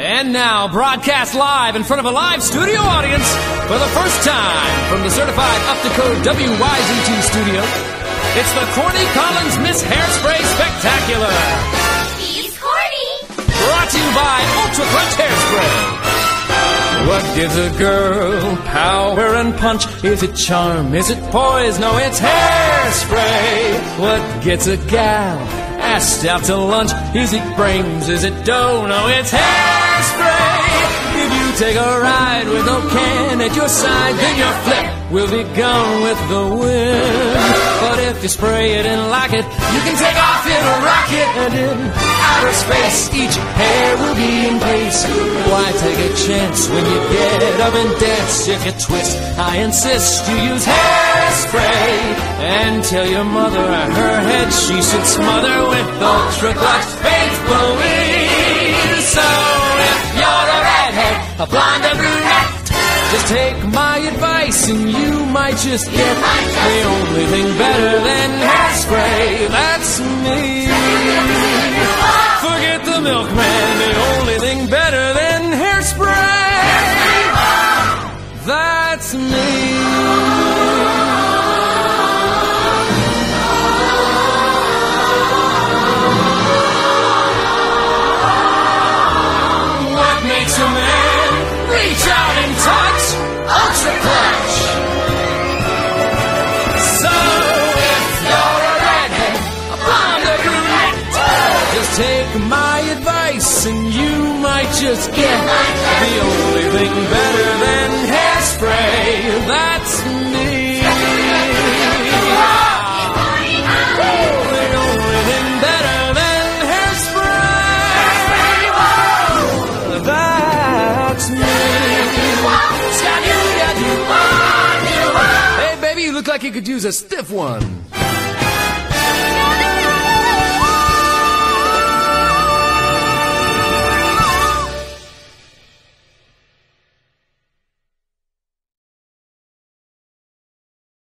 And now, broadcast live in front of a live studio audience for the first time from the certified up to code WYZT studio, it's the Corny Collins Miss Hairspray Spectacular. He's corny. Brought to you by Ultra Clutch Hairspray. What gives a girl power and punch? Is it charm? Is it poise? No, it's hairspray. What gets a gal asked out to lunch? Is it brains? Is it dough? No, it's hairspray. Take a ride with no can at your side, then your flip will be gone with the wind. But if you spray it and lock it, you can take off in a rocket and in outer space, each hair will be in place. Why take a chance when you get up and dance? If you twist, I insist you use hairspray and tell your mother her head she should smother with ultra clutch blonde, a brunette. Just take my advice and you might just get the only thing better than hairspray. That's me. Forget the milkman, the only thing better than hairspray. That's me. Take my advice and you might just get the only thing better than hairspray. That's me. The only thing better than hairspray. That's me. Hey, baby, you look like you could use a stiff one.